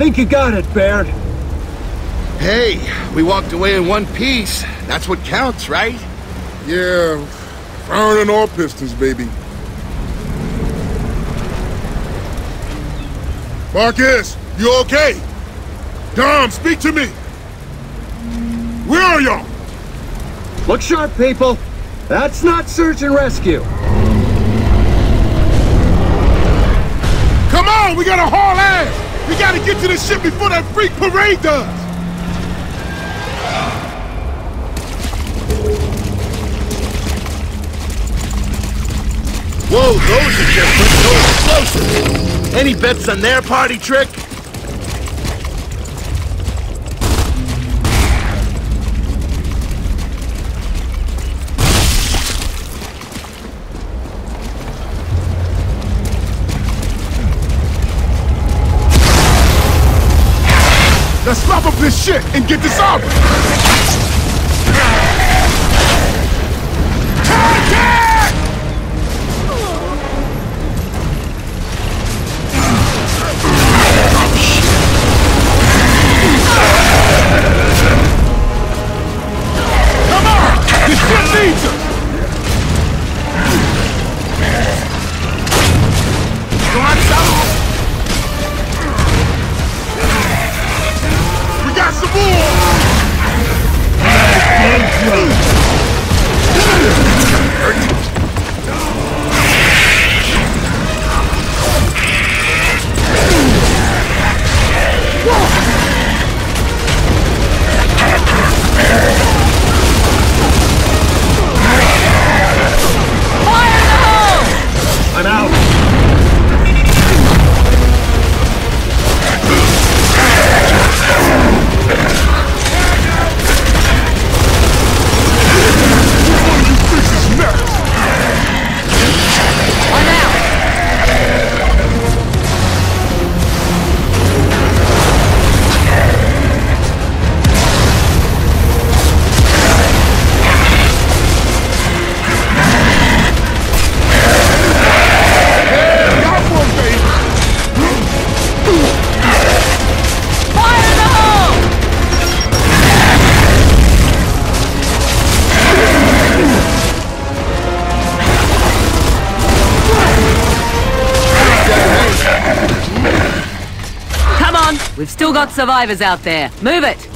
think you got it, Baird. Hey, we walked away in one piece. That's what counts, right? Yeah, firing all pistons, baby. Marcus, you okay? Dom, speak to me. Where are y'all? Look sharp, people. That's not search and rescue. Come on, we gotta haul ass. We gotta get to the ship before that freak parade does. Whoa, those are different. Explosives. Any bets on their party trick? This shit and get this over. Survivors out there. Move it!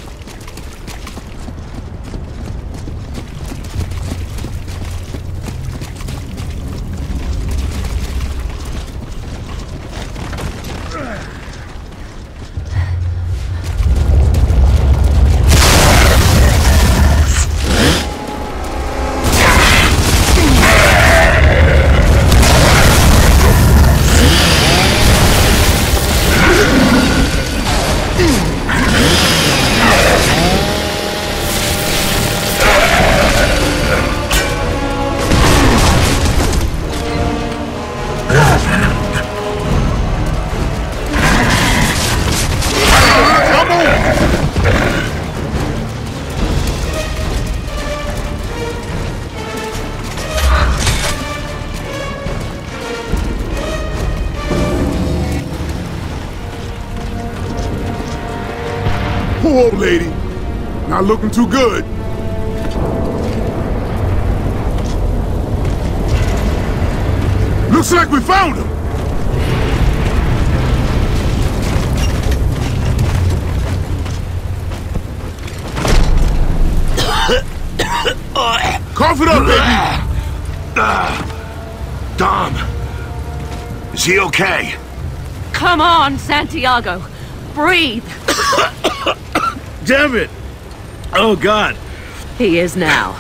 Not looking too good. Looks like we found him. Cough it up, baby. Dom. Is he okay? Come on, Santiago. Breathe. Damn it! Oh, God. He is now.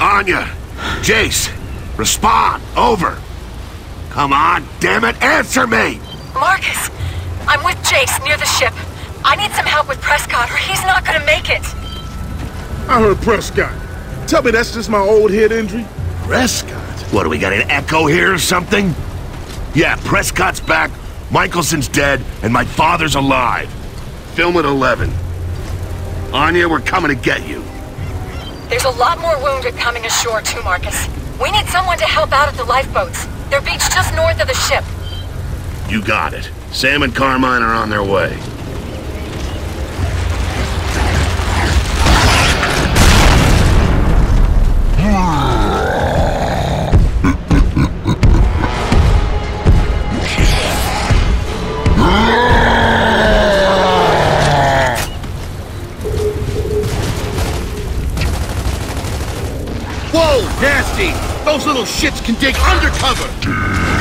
Anya! Jace! Respond! Over! Come on, damn it, answer me! Marcus, I'm with Jace near the ship. I need some help with Prescott or he's not gonna make it. I heard Prescott. Tell me that's just my old head injury. Prescott? What, do we got an echo here or something? Yeah, Prescott's back, Michaelson's dead, and my father's alive. Film at 11. Anya, we're coming to get you. There's a lot more wounded coming ashore too, Marcus. We need someone to help out at the lifeboats. They're beached just north of the ship. You got it. Sam and Carmine are on their way. Those little shits can dig undercover!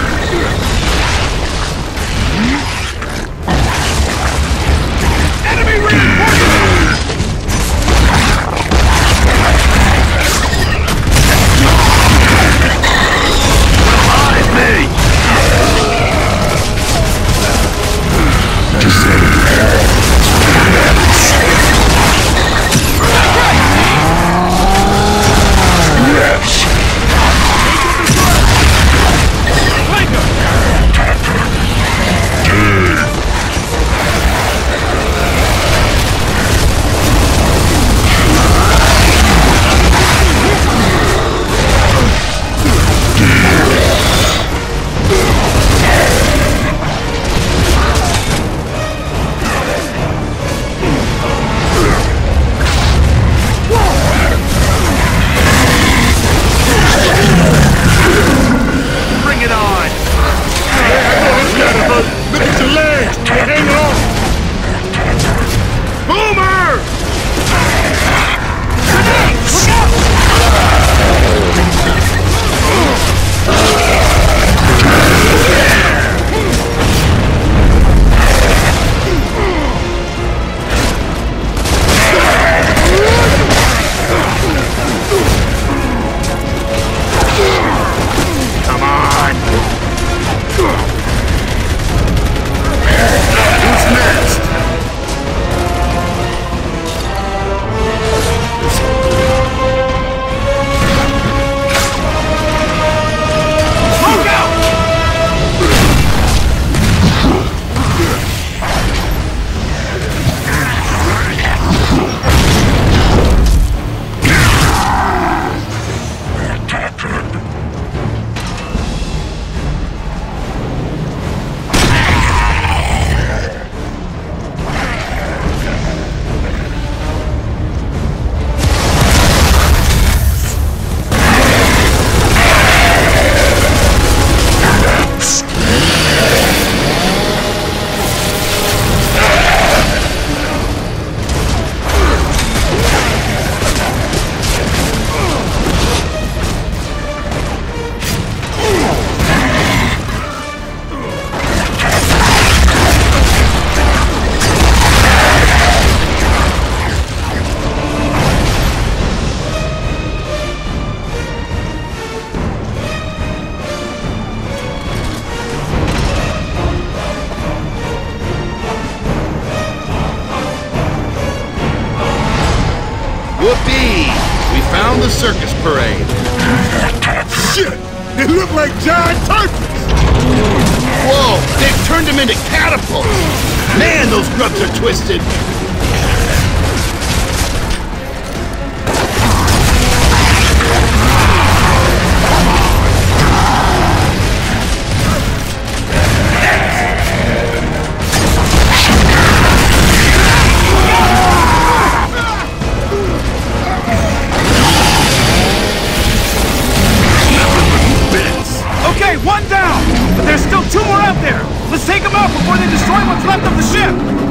But there's still two more out there! Let's take them out before they destroy what's left of the ship!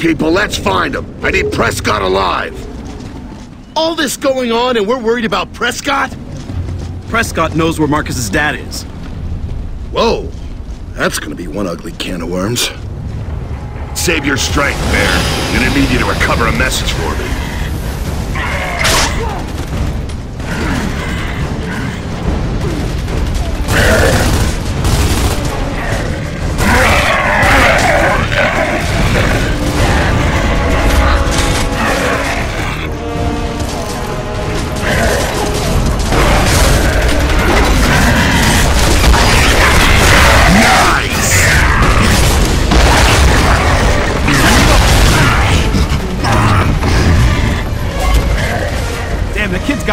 People, let's find him. I need Prescott alive. All this going on and we're worried about Prescott? Prescott knows where Marcus's dad is. Whoa. That's gonna be one ugly can of worms. Save your strength, Bear. Gonna need you to recover a message for me.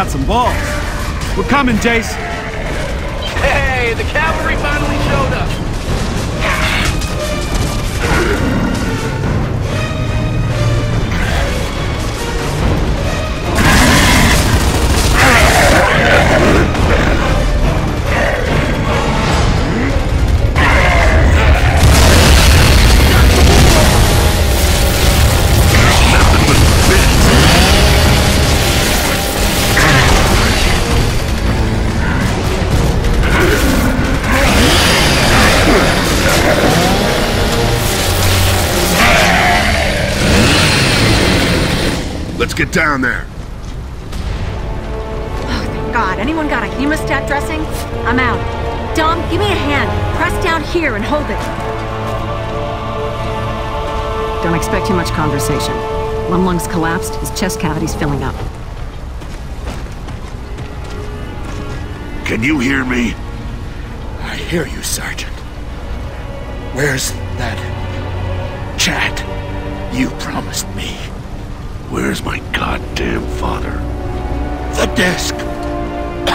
Got some balls. We're coming, Jace. Get down there. Oh, thank God, anyone got a hemostat dressing? I'm out. Dom, give me a hand. Press down here and hold it. Don't expect too much conversation. One lung's collapsed, his chest cavity's filling up. Can you hear me? I hear you, Sergeant. Where's that chat you promised me? Where's my goddamn father? The disc.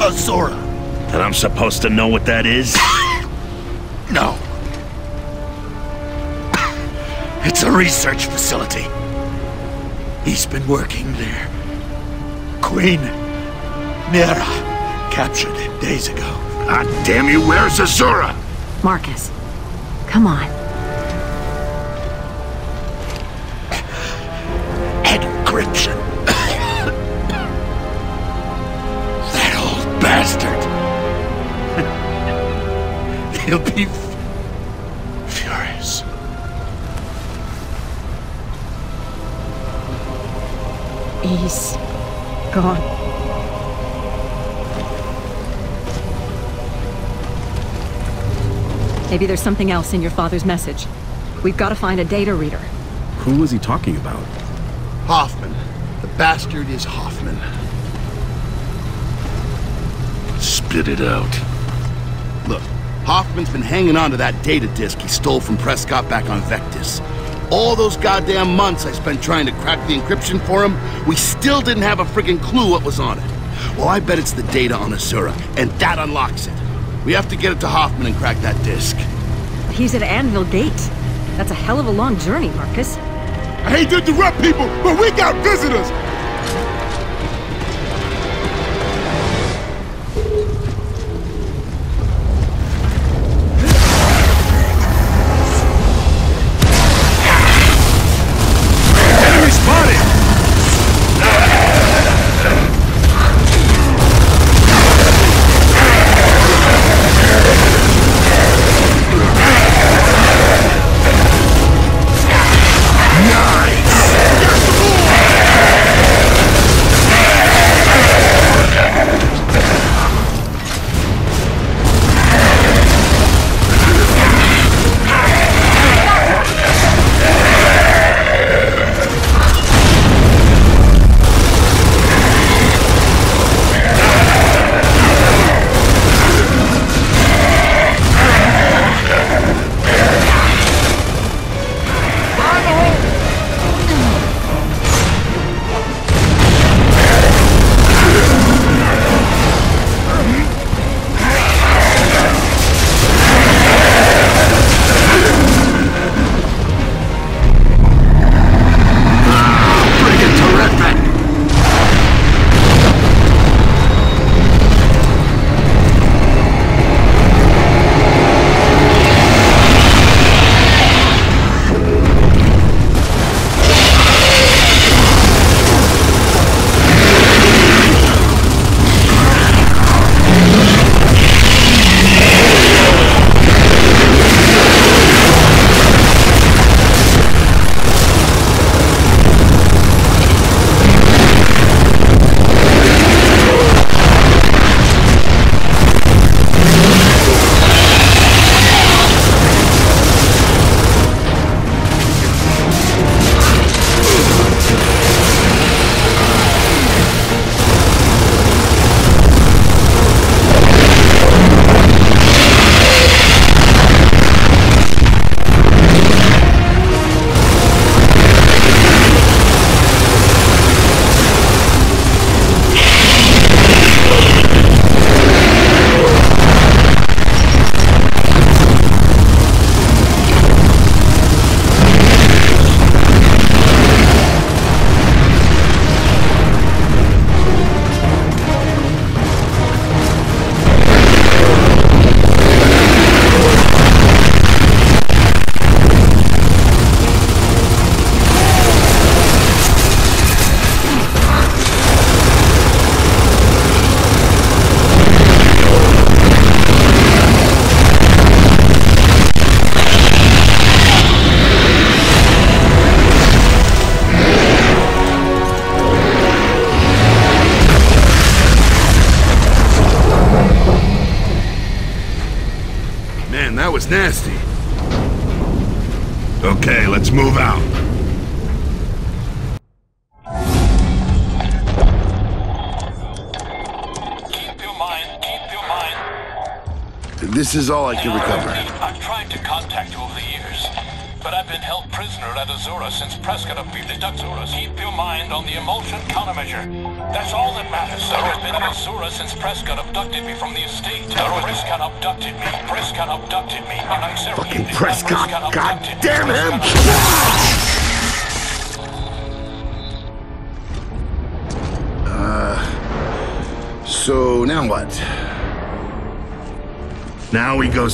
Azura. And I'm supposed to know what that is? No. It's a research facility. He's been working there. Queen Myrrah captured it days ago. God damn you, where's Azura? Marcus, come on. Maybe there's something else in your father's message. We've got to find a data reader. Who was he talking about? Hoffman. The bastard is Hoffman. Spit it out. Look, Hoffman's been hanging on to that data disk he stole from Prescott back on Vectis. All those goddamn months I spent trying to crack the encryption for him, we still didn't have a friggin' clue what was on it. Well, I bet it's the data on Azura, and that unlocks it. We have to get it to Hoffman and crack that disk. He's at Anvil Gate. That's a hell of a long journey, Marcus. I hate to interrupt people, but we got visitors!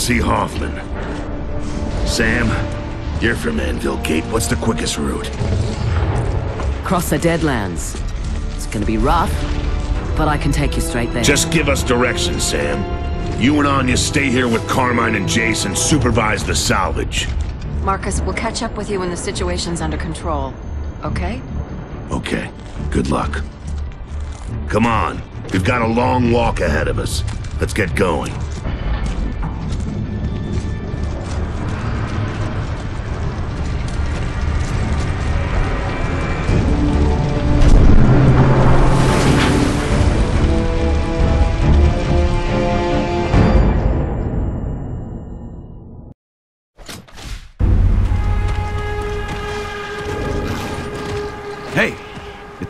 See Hoffman. Sam, you're from Anvil Gate. What's the quickest route? Cross the Deadlands. It's gonna be rough, but I can take you straight there. Just give us directions, Sam. You and Anya stay here with Carmine and Jason, supervise the salvage. Marcus, we'll catch up with you when the situation's under control. Okay? Okay, good luck. Come on, we've got a long walk ahead of us. Let's get going.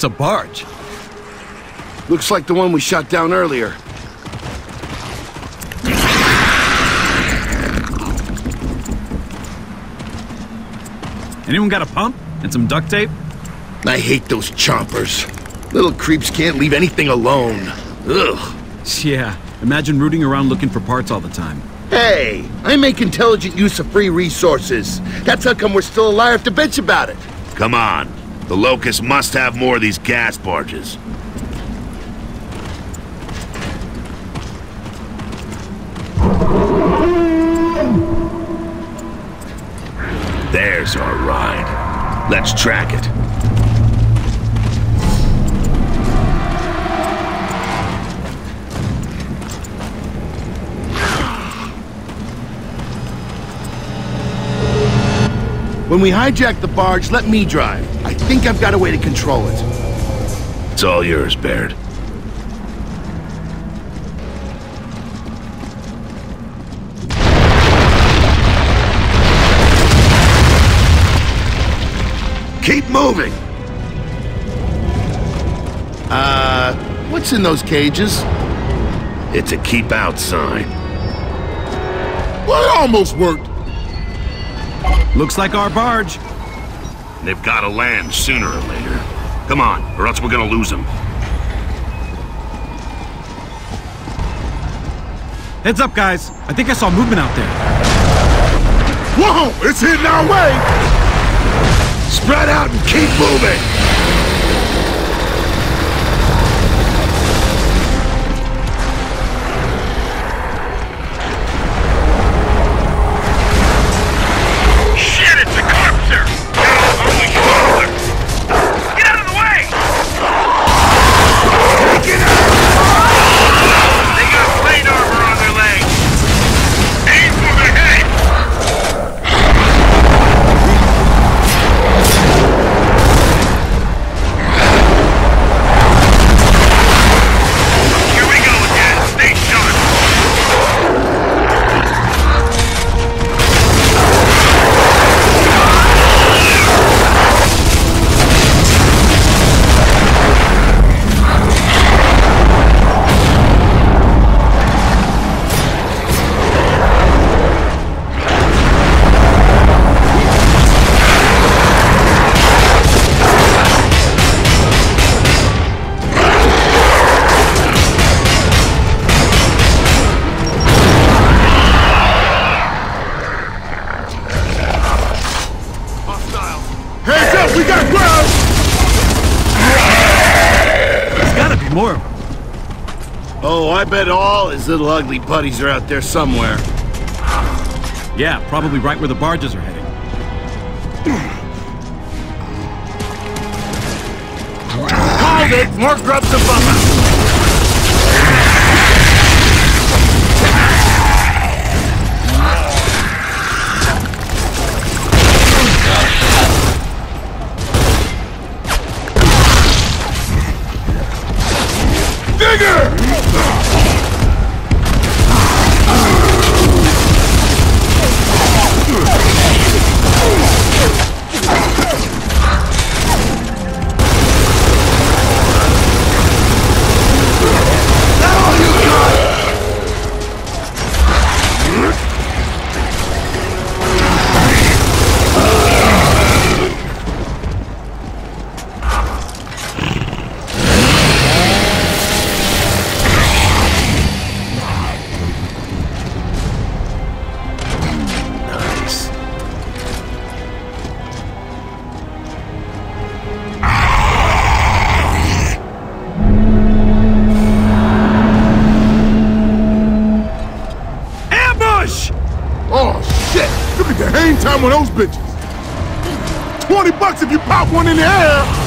It's a barge. Looks like the one we shot down earlier. Anyone got a pump and some duct tape? I hate those chompers. Little creeps can't leave anything alone. Ugh. Yeah, imagine rooting around looking for parts all the time. Hey, I make intelligent use of free resources. That's how come we're still alive to bitch about it. Come on. The Locust must have more of these gas barges. There's our ride. Let's track it. When we hijack the barge, let me drive. I think I've got a way to control it. It's all yours, Baird. Keep moving! Uh, what's in those cages? It's a keep out sign. Well, it almost worked. Looks like our barge. They've got to land sooner or later. Come on, or else we're gonna lose them. Heads up, guys. I think I saw movement out there. Whoa, it's hitting our way. Spread out and keep moving! Bet all his little ugly buddies are out there somewhere. Yeah, probably right where the barges are heading. Hold it! More grubs to bump hang time on those bitches. 20 bucks if you pop one in the air.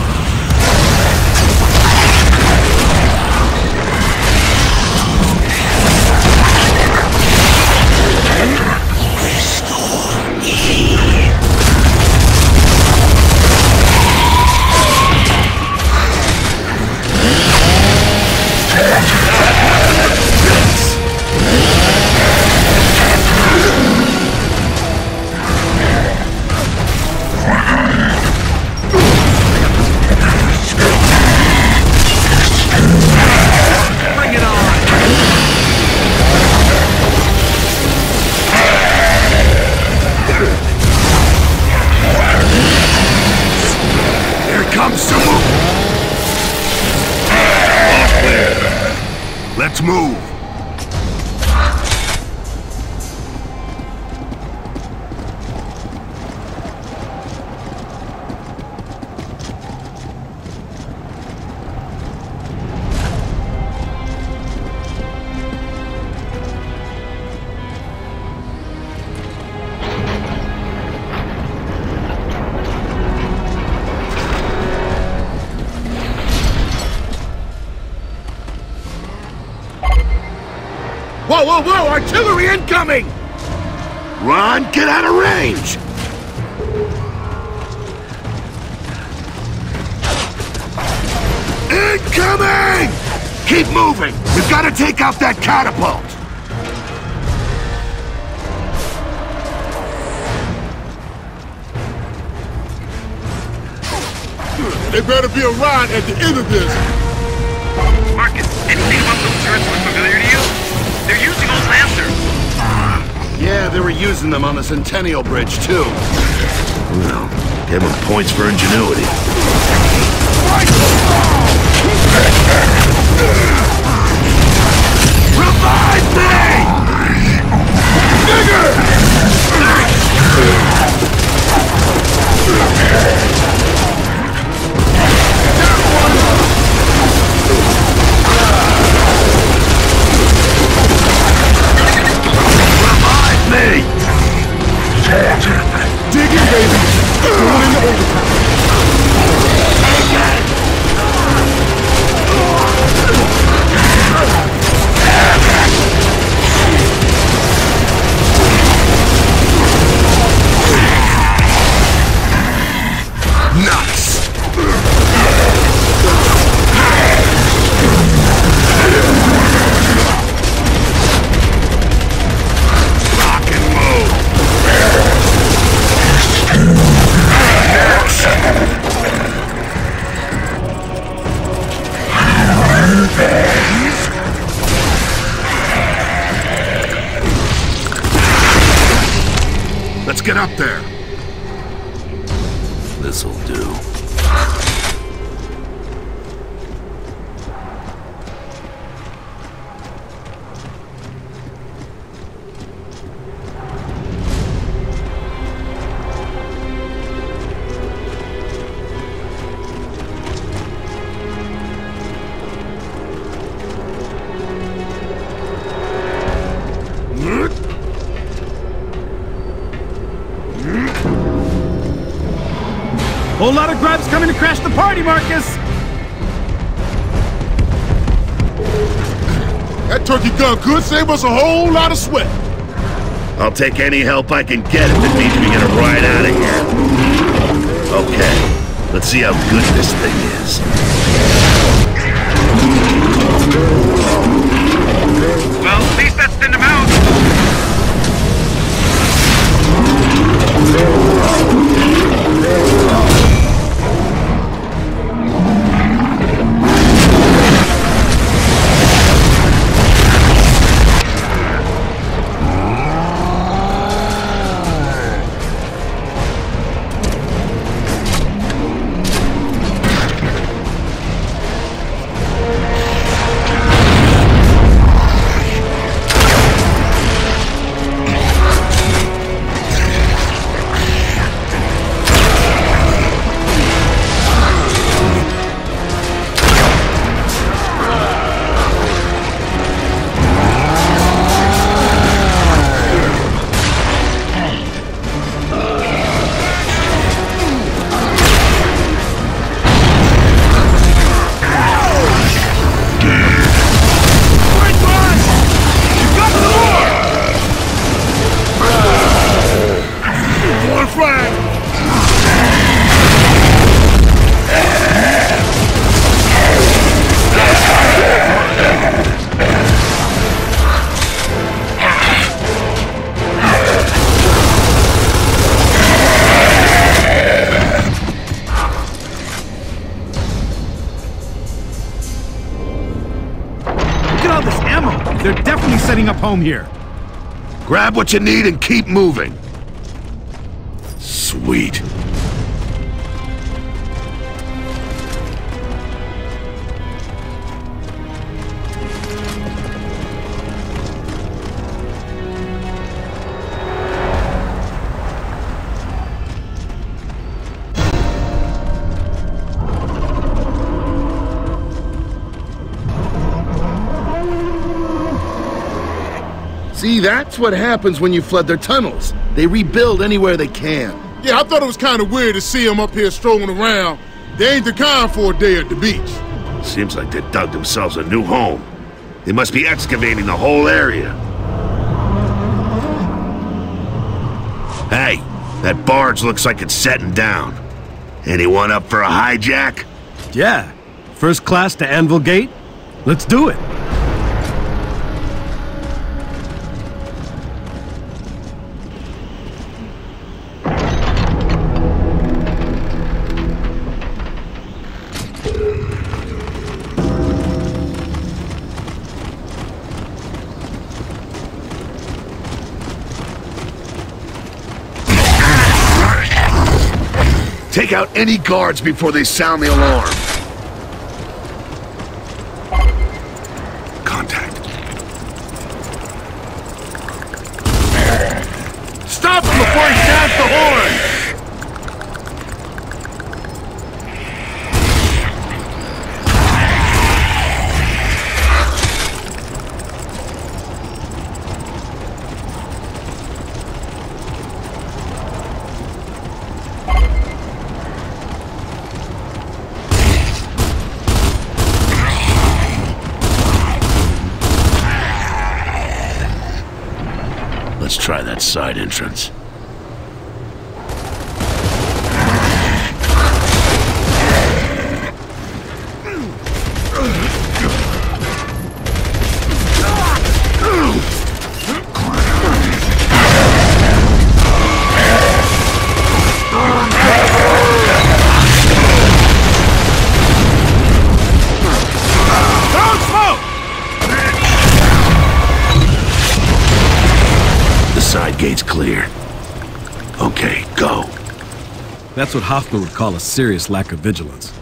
Centennial Bridge, too. Well, give him points for ingenuity. Save us a whole lot of sweat. I'll take any help I can get if it means we get a ride out of here. Okay, let's see how good this thing is. Home here. Grab what you need and keep moving. That's what happens when you flood their tunnels. They rebuild anywhere they can. Yeah, I thought it was kind of weird to see them up here strolling around. They ain't the kind for a day at the beach. Seems like they dug themselves a new home. They must be excavating the whole area. Hey, that barge looks like it's setting down. Anyone up for a hijack? Yeah. First class to Anvil Gate? Let's do it. Take out any guards before they sound the alarm. Contact. Stop him before he sounds the horn! Let's try that side entrance. What Hoffman would call a serious lack of vigilance.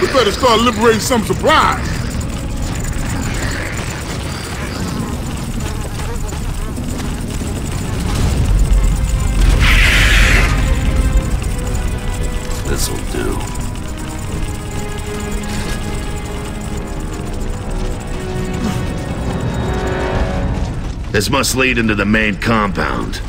we better start liberating some supplies. This must lead into the main compound.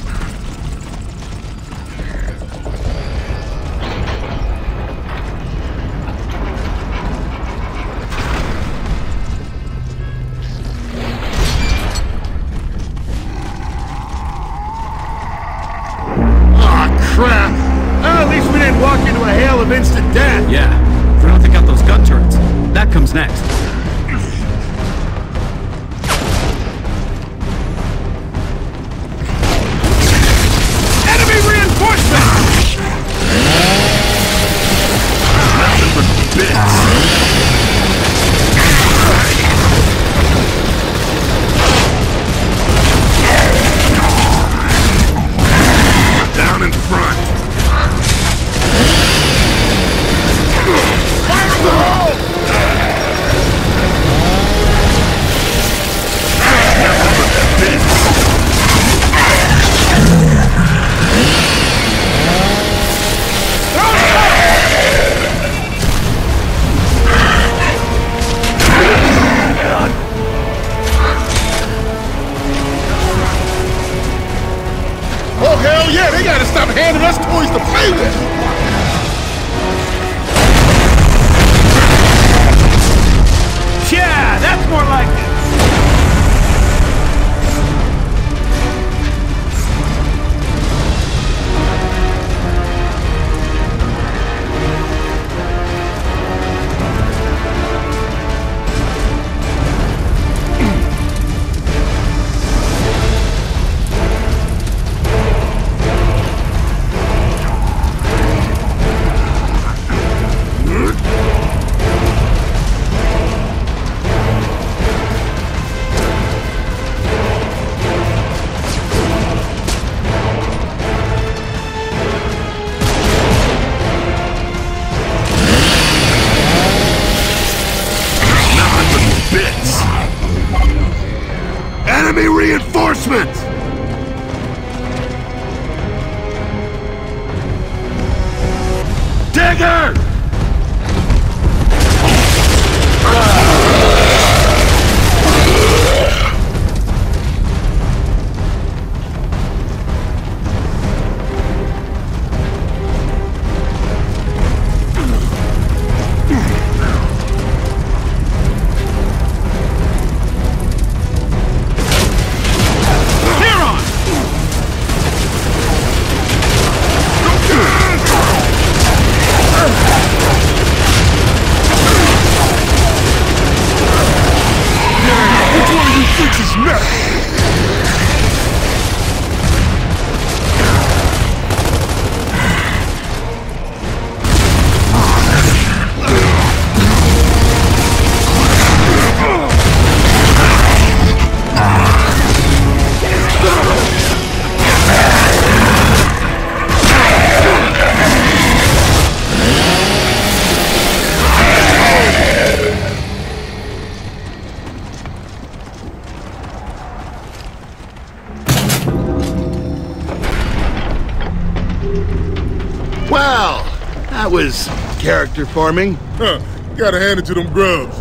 Character forming. Huh, gotta hand it to them grubs.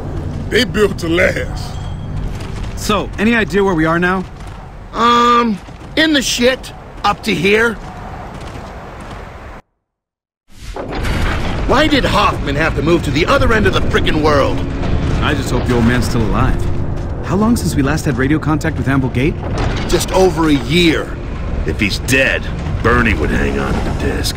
They built to last. So, any idea where we are now? Um, in the shit, up to here. Why did Hoffman have to move to the other end of the frickin' world? I just hope the old man's still alive. How long since we last had radio contact with Anvil Gate? Just over a year. If he's dead, Bernie would hang on to the disc.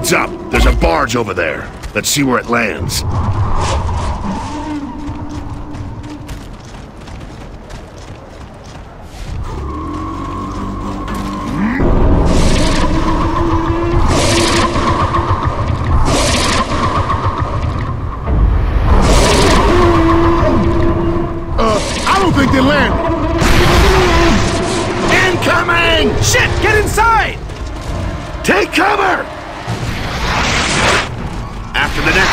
Heads up! There's a barge over there. Let's see where it lands.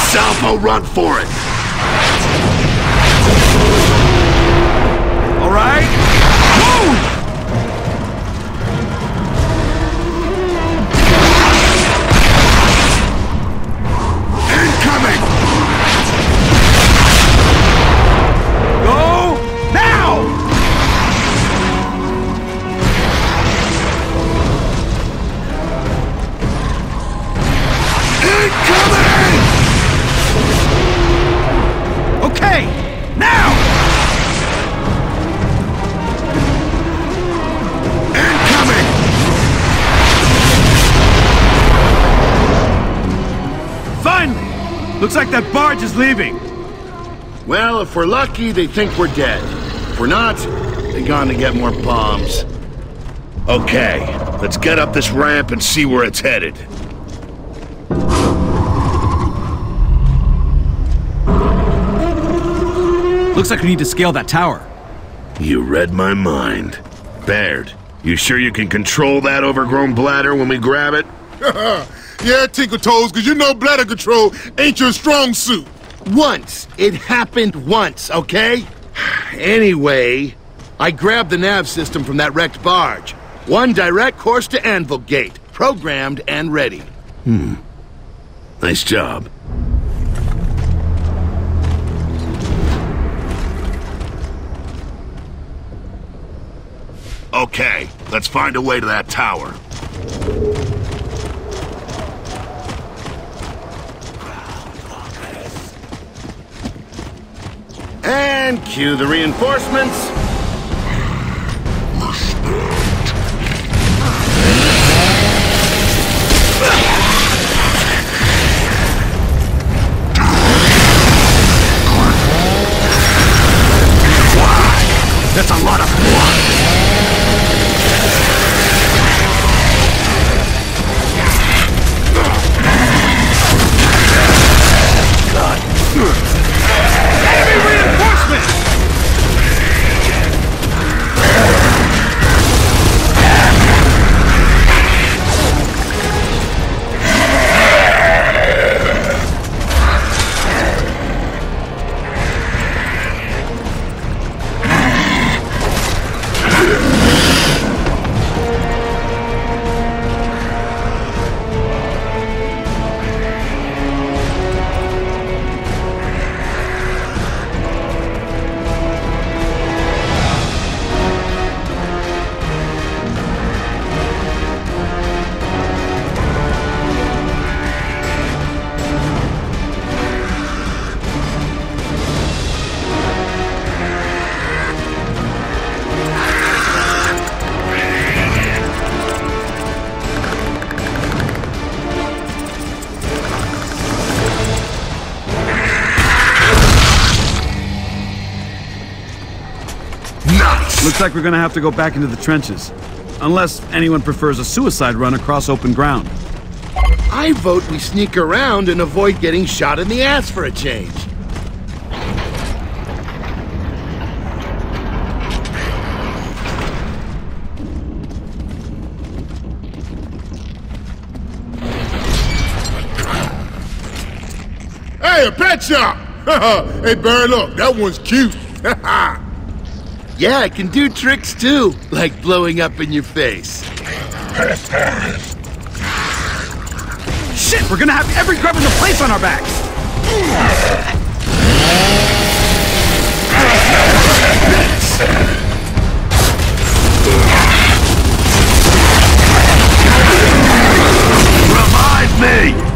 Salvo, run for it. All leaving. Well, if we're lucky, they think we're dead. If we're not, they're gone to get more bombs. Okay, let's get up this ramp and see where it's headed. Looks like we need to scale that tower. You read my mind. Baird, you sure you can control that overgrown bladder when we grab it? yeah, Tinker Toes, because you know bladder control ain't your strong suit. Once. It happened once, okay? Anyway, I grabbed the nav system from that wrecked barge. One direct course to Anvil Gate, programmed and ready. Hmm. Nice job. Okay, let's find a way to that tower. And cue the reinforcements. Like we're gonna have to go back into the trenches. Unless anyone prefers a suicide run across open ground. I vote we sneak around and avoid getting shot in the ass for a change. Hey, a pet shop! hey, Baird, look, that one's cute. yeah, it can do tricks too, like blowing up in your face. Shit, we're gonna have every grub in the place on our backs! Revive me!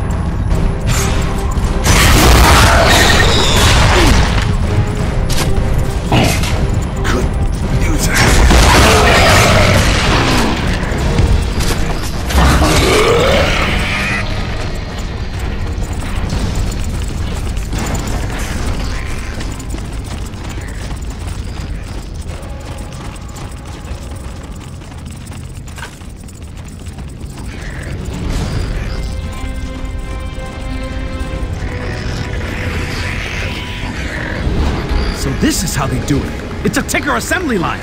This is how they do it. It's a ticker assembly line.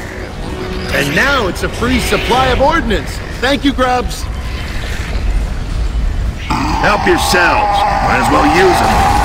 And now it's a free supply of ordnance. Thank you, Grubs. Help yourselves. Might as well use them.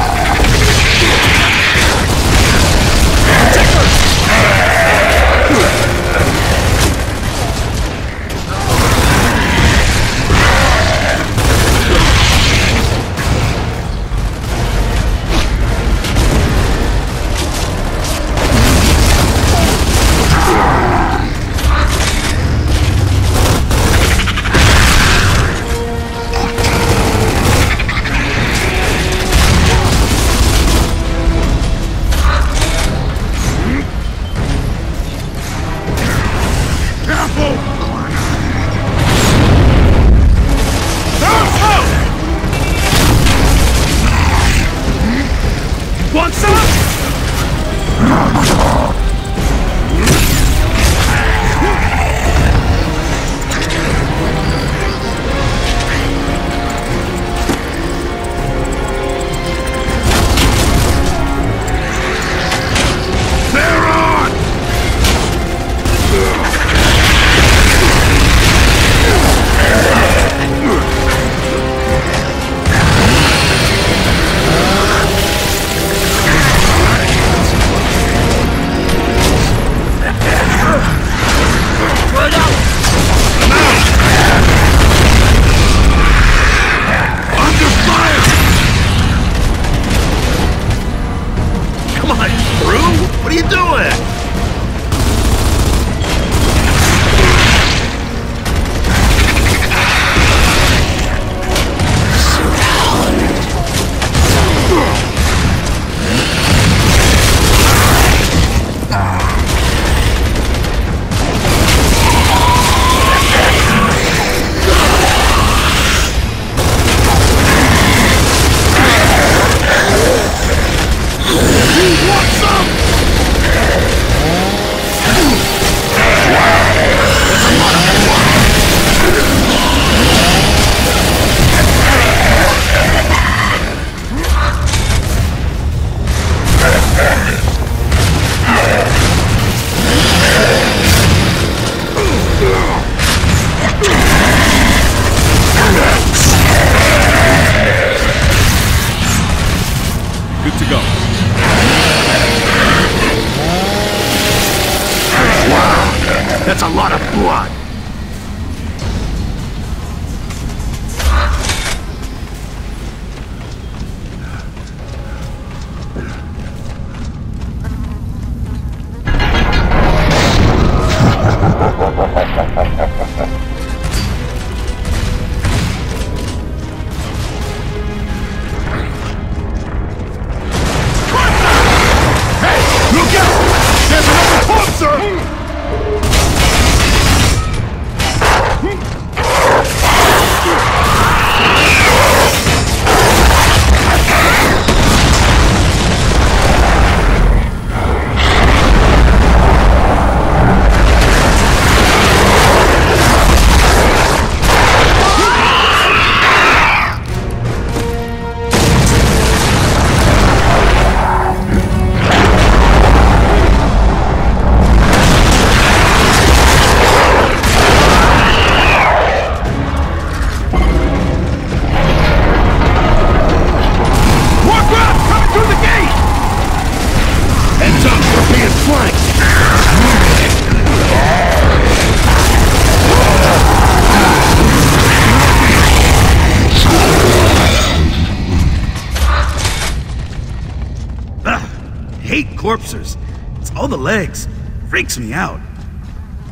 Freaks me out.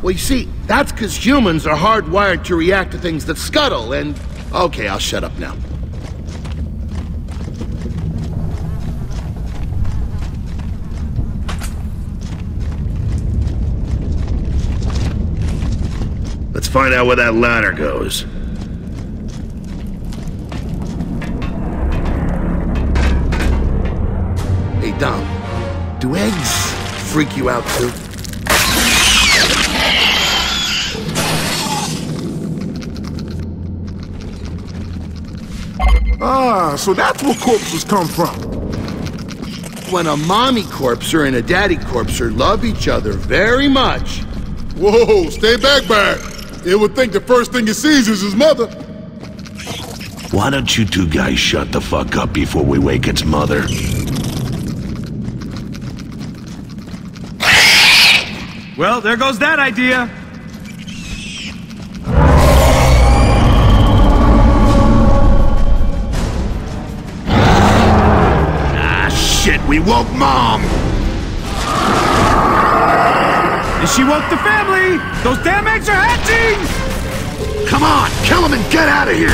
Well, you see, that's because humans are hardwired to react to things that scuttle, and... Okay, I'll shut up now. Let's find out where that ladder goes. Hey, Dom, do eggs freak you out too? Ah, so that's where corpsers come from. When a mommy corpser and a daddy corpser love each other very much. Whoa, stay back, back. It would think the first thing he sees is his mother. Why don't you two guys shut the fuck up before we wake its mother? Well, there goes that idea. We woke Mom! And she woke the family! Those damn eggs are hatching! Come on, kill them and get out of here!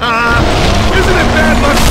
Uh, isn't it bad luck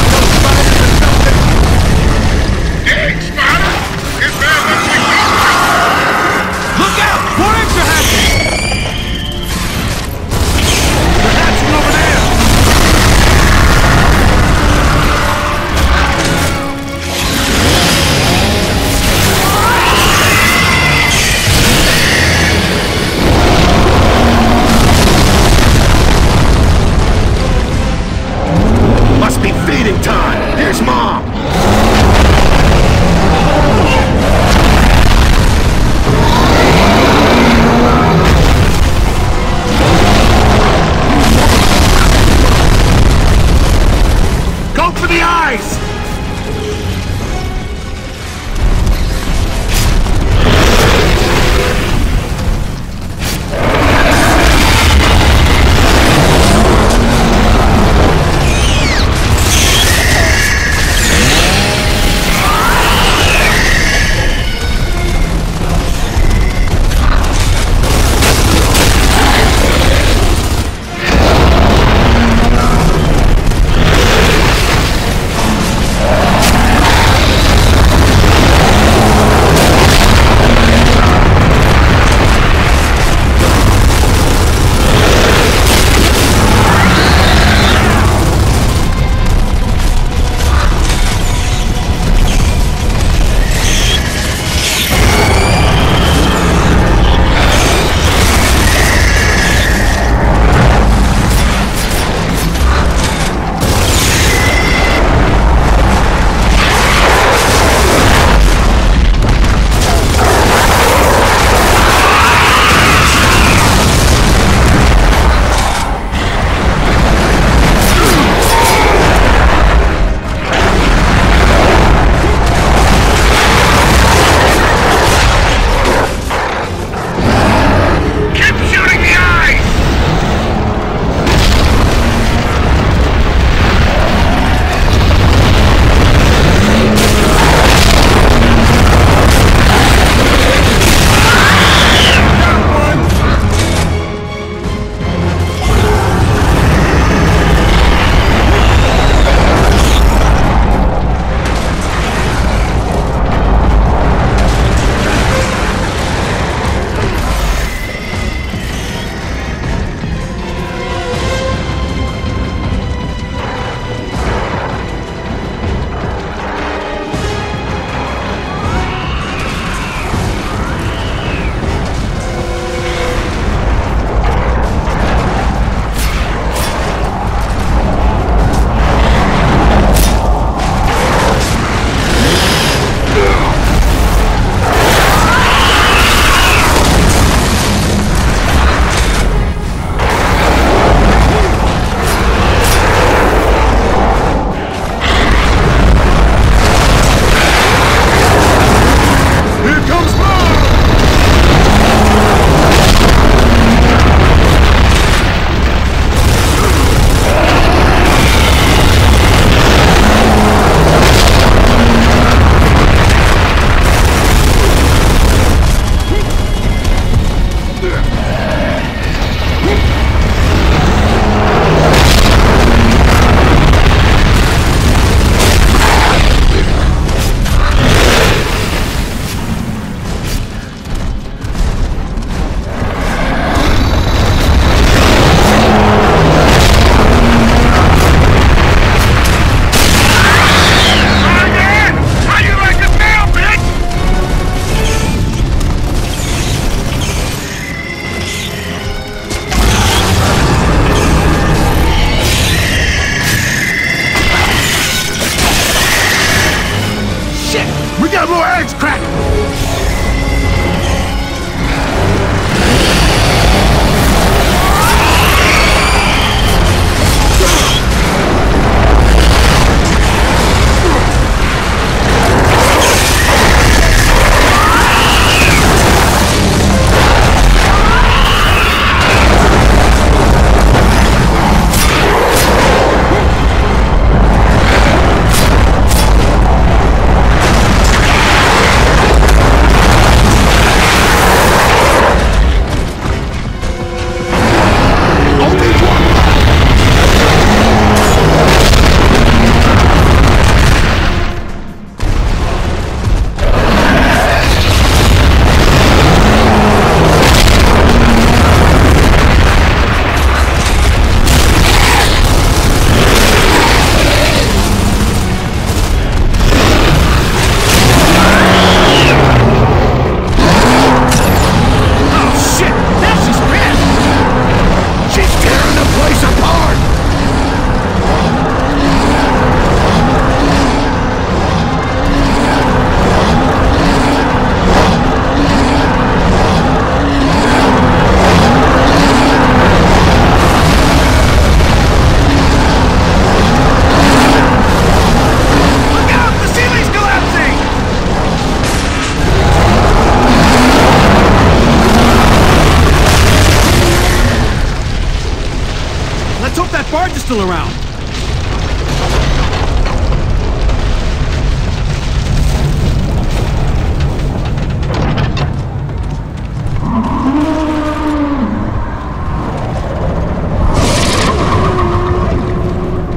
still around.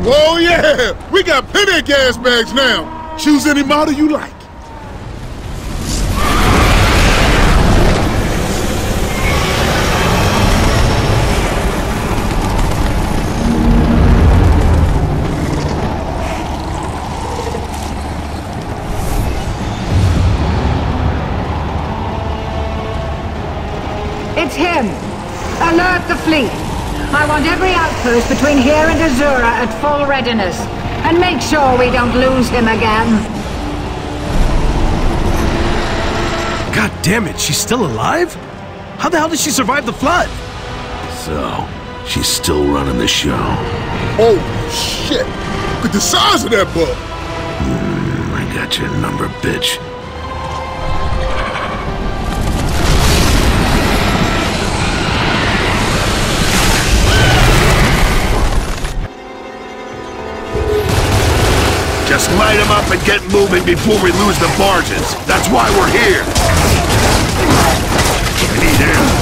Whoa, yeah! We got plenty of gas bags now. Choose any model you like. Him. Alert the fleet. I want every outpost between here and Azura at full readiness. And make sure we don't lose him again. God damn it, she's still alive? How the hell did she survive the flood? So, she's still running the show. Oh, shit! Look at the size of that bug! Hmm, I got your number, bitch. Light them up and get moving before we lose the barges. That's why we're here. Need ammo.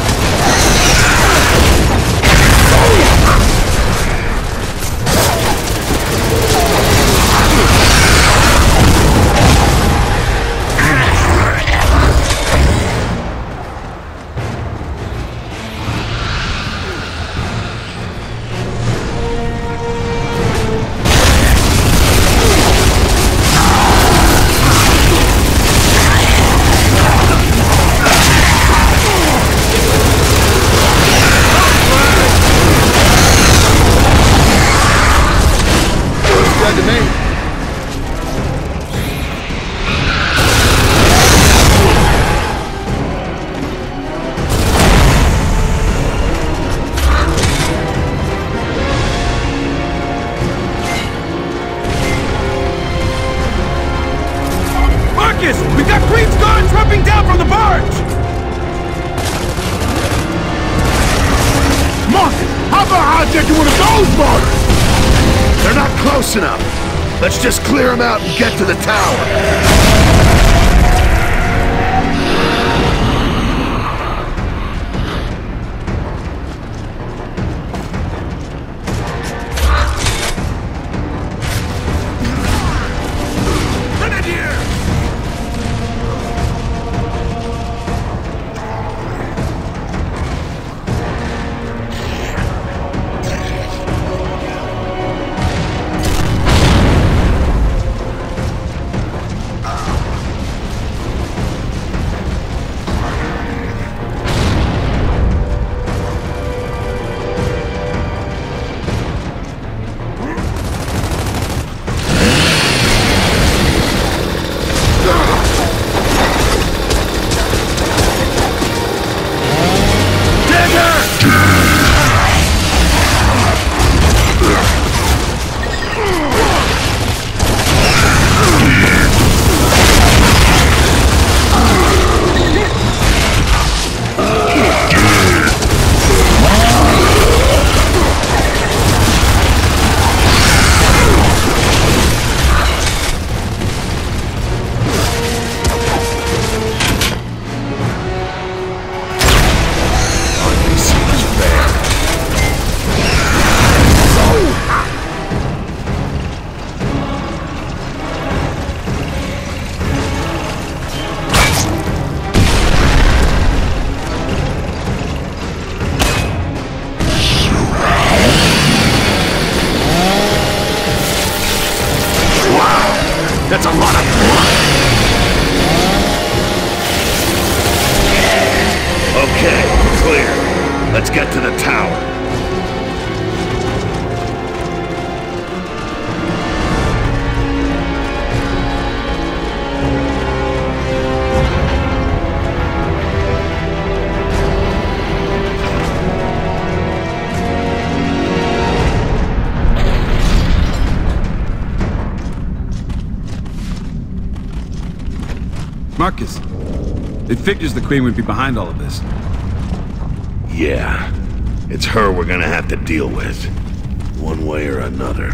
That's a lot of blood! Okay, clear. Let's get to the tower. Marcus, it figures the Queen would be behind all of this. Yeah. It's her we're gonna have to deal with. One way or another.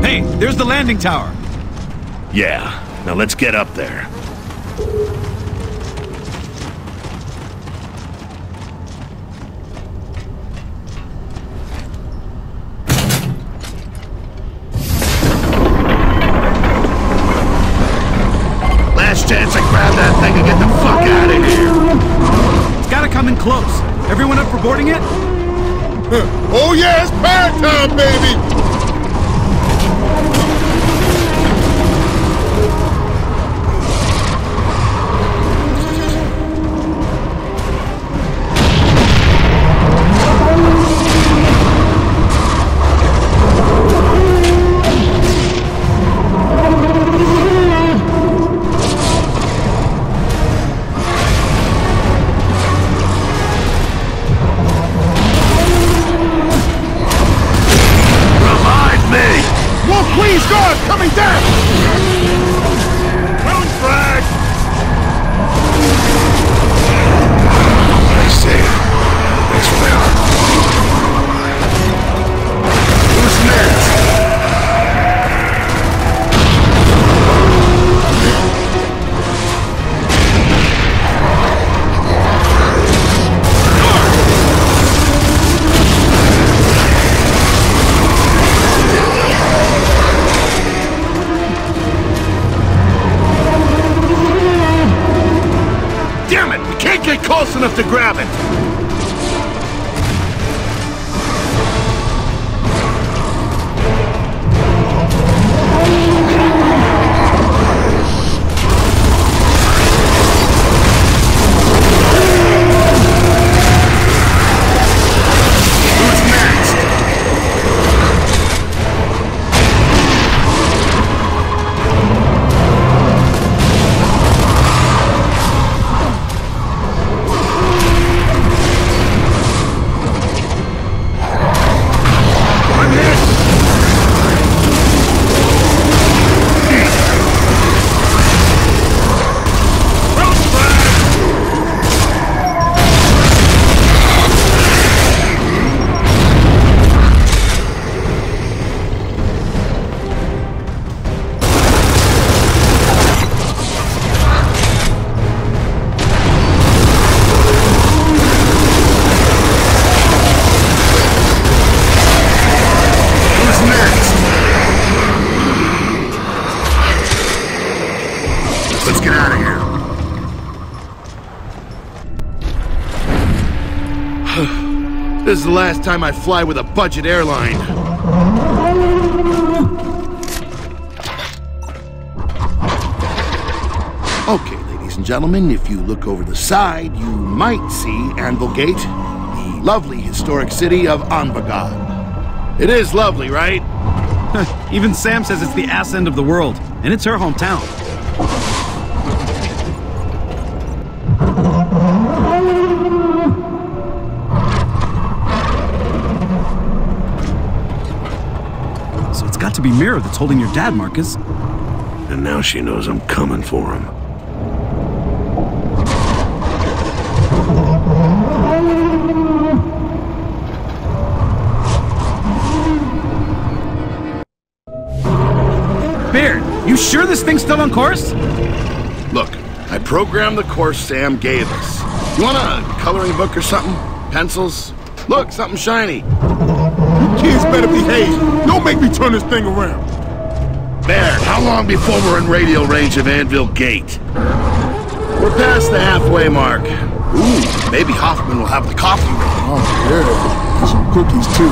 Hey, there's the landing tower. Yeah. Now let's get up there. Enough to grab last time I fly with a budget airline. Okay, ladies and gentlemen, if you look over the side, you might see Anvil Gate, the lovely historic city of Anvil Gate. It is lovely, right? Even Sam says it's the ass end of the world, and it's her hometown. It's got to be Myrrah that's holding your dad, Marcus. And now she knows I'm coming for him. Baird, you sure this thing's still on course? Look, I programmed the course Sam gave us. You want a coloring book or something? Pencils? Look, something shiny. Kids better behave. Don't make me turn this thing around. Baird, how long before we're in radio range of Anvil Gate? We're past the halfway mark. Ooh, maybe Hoffman will have the coffee ready. Oh, yeah. And some cookies, too.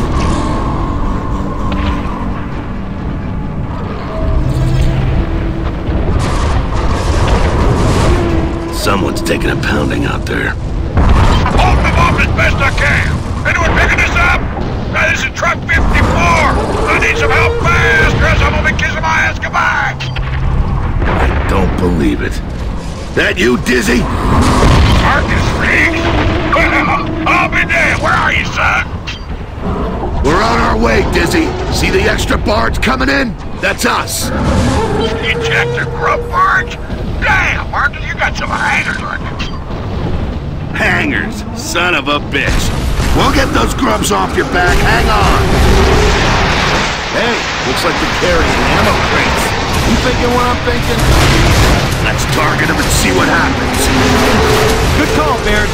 Someone's taking a pounding out there. Hold them off as best I can. Anyone picking this up? Now, this is truck 54. I need some help fast, or else I'm gonna be kissing my ass goodbye. I don't believe it. That you, Dizzy? Marcus Riggs? Well, I'll be damned. Where are you, son? We're on our way, Dizzy. See the extra barge coming in? That's us. Ejector grub barge? Damn, Marcus, you got some hangers on you. Hangers, son of a bitch. We'll get those grubs off your back. Hang on. Hey, looks like they're carrying ammo crates. You thinking what I'm thinking? Let's target them and see what happens. Good call, Baird.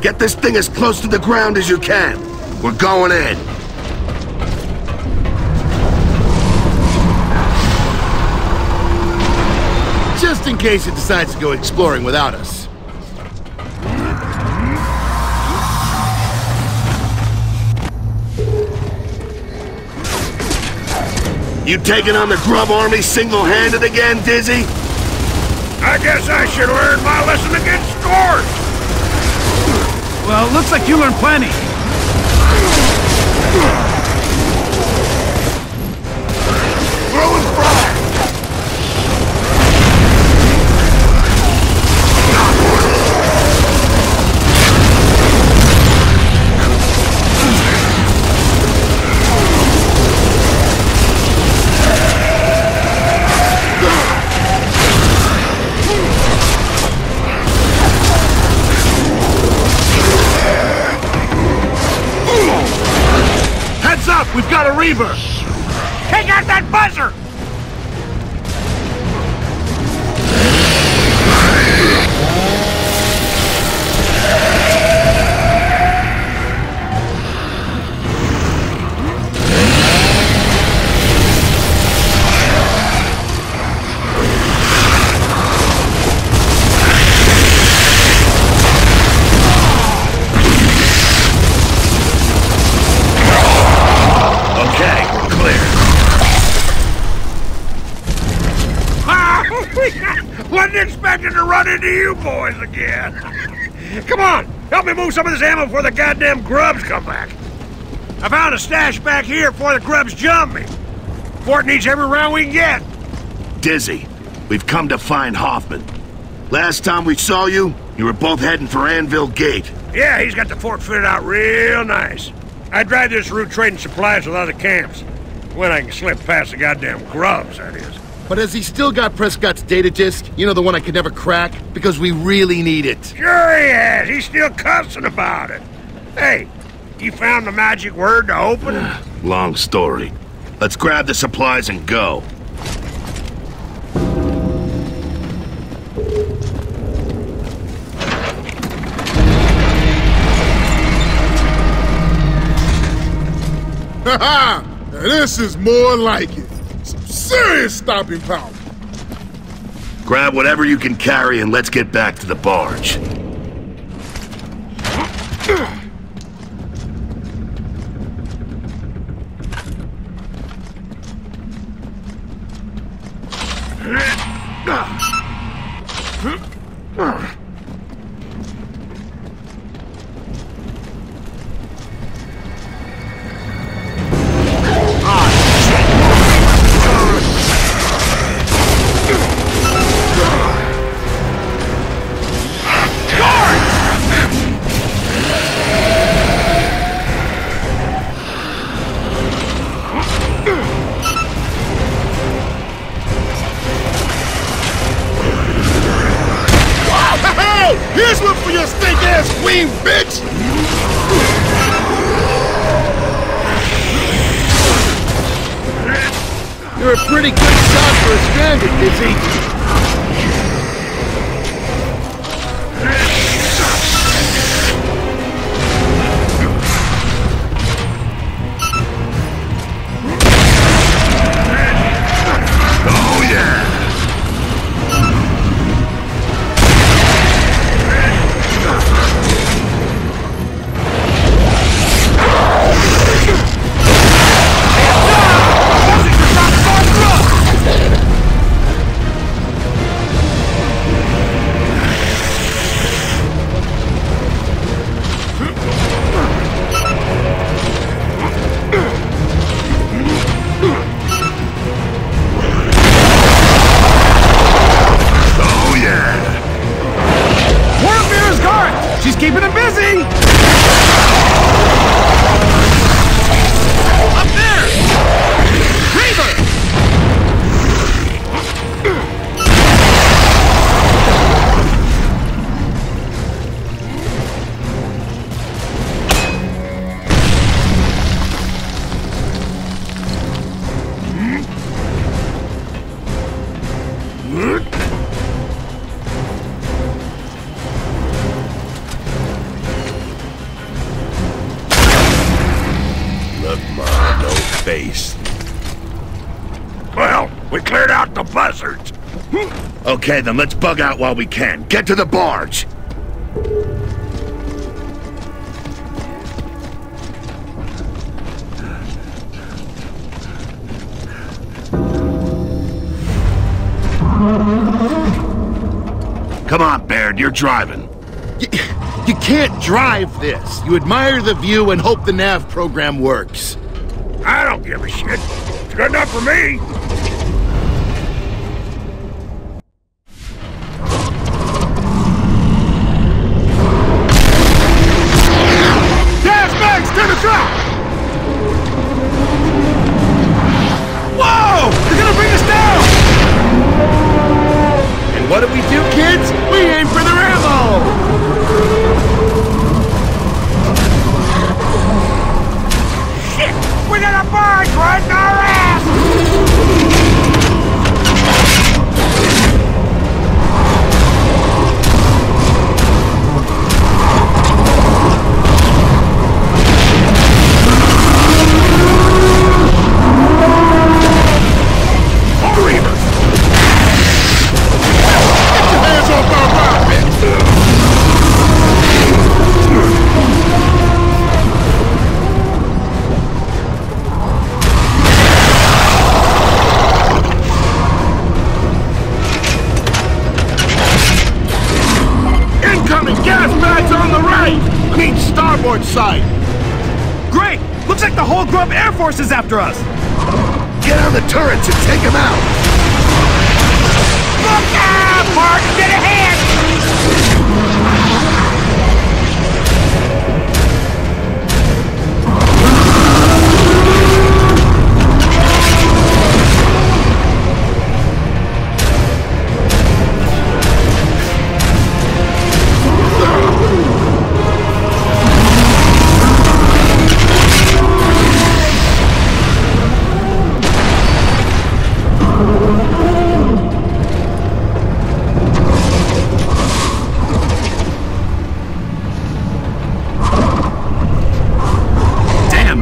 Get this thing as close to the ground as you can. We're going in. Just in case it decides to go exploring without us. You taking on the grub army single-handed again, Dizzy? I guess I should learn my lesson against scores. Well, looks like you learned plenty. Some of this ammo before the goddamn grubs come back. I found a stash back here before the grubs jump me. Fort needs every round we can get. Dizzy, we've come to find Hoffman. Last time we saw you, you were both heading for Anvil Gate. Yeah, he's got the fort fitted out real nice. I drive this route trading supplies with other camps. When I can slip past the goddamn grubs, that is. But has he still got Prescott's data disk? You know, the one I could never crack? Because we really need it. Sure he has. He's still cussing about it. Hey, you found the magic word to open it? Long story. Let's grab the supplies and go. Haha! Now this is more like it. Some serious stopping power. Grab whatever you can carry and let's get back to the barge. Hey! Okay, then let's bug out while we can. Get to the barge! Come on, Baird, you're driving. You, you can't drive this. You admire the view and hope the nav program works. I don't give a shit. It's good enough for me.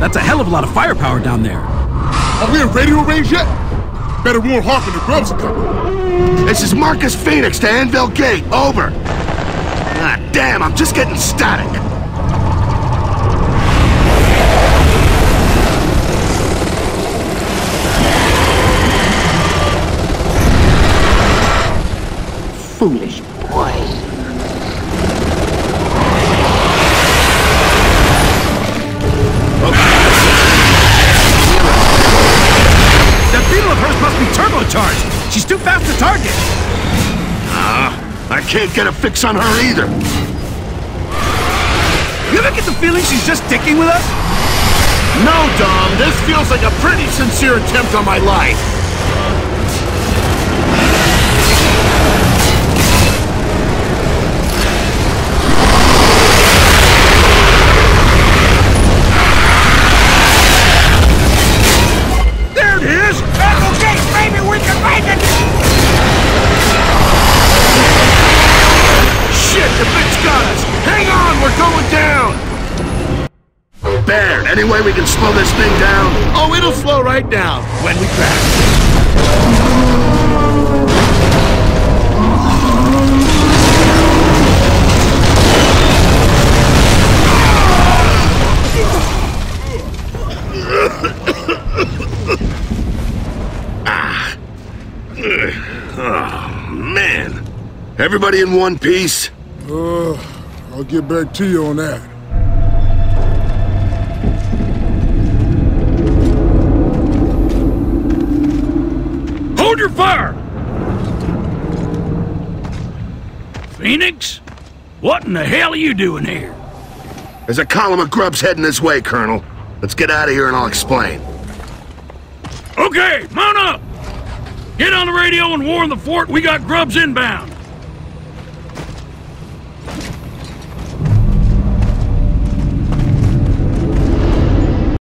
That's a hell of a lot of firepower down there. Are we in radio range yet? Better warn Hoffman the grubs are coming. This is Marcus Fenix to Anvil Gate. Over. Ah, damn, I'm just getting static. Foolish can't get a fix on her either. You ever get the feeling she's just dicking with us? No, Dom, this feels like a pretty sincere attempt on my life. Any way we can slow this thing down? Oh, it'll slow right down when we crash. Oh, man. Everybody in one piece? Uh, I'll get back to you on that. Hold your fire! Fenix? What in the hell are you doing here? There's a column of grubs heading this way, Colonel. Let's get out of here and I'll explain. Okay, mount up! Get on the radio and warn the fort we got grubs inbound.